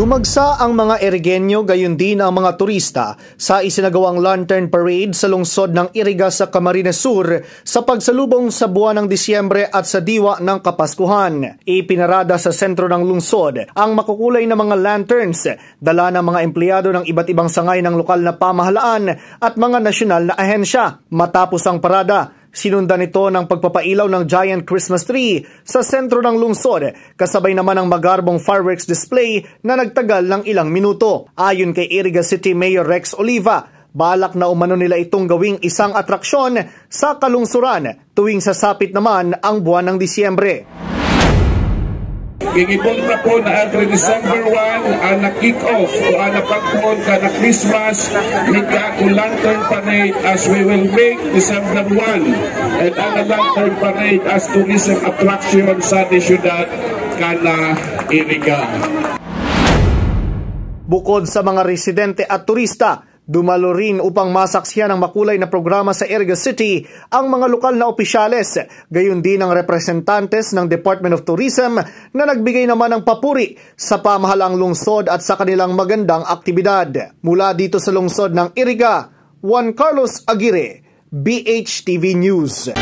Dumagsa ang mga Erigenyo gayon din ang mga turista sa isinagawang Lantern Parade sa lungsod ng Iriga sa Camarines Sur sa pagsalubong sa buwan ng Disyembre at sa diwa ng Kapaskuhan. Ipinarada sa sentro ng lungsod ang makukulay na mga lanterns, dala ng mga empleyado ng iba't ibang sangay ng lokal na pamahalaan at mga nasyonal na ahensya. Matapos ang parada, Sinundan ito ng pagpapailaw ng giant Christmas tree sa sentro ng lungsod, kasabay naman ng magarbong fireworks display na nagtagal ng ilang minuto. Ayon kay Iriga City Mayor Rex Oliva, balak na umano nila itong gawing isang atraksyon sa kalungsuran tuwing sasapit naman ang buwan ng Disyembre. Gigibong na po na every December 1 ang na-kick off o ang napagpuon ka na Christmas with the Lantern Parade as we will make December 1 and ang Lantern Parade as tourism attraction sa Ciudad Cana Iriga. Bukod sa mga residente at turista, Dumalo rin upang masaksiyan ang makulay na programa sa Erga City ang mga lokal na opisyales, gayon din ang representantes ng Department of Tourism na nagbigay naman ng papuri sa pamahalang lungsod at sa kanilang magandang aktibidad. Mula dito sa lungsod ng Iriga, Juan Carlos Aguirre, BHTV News.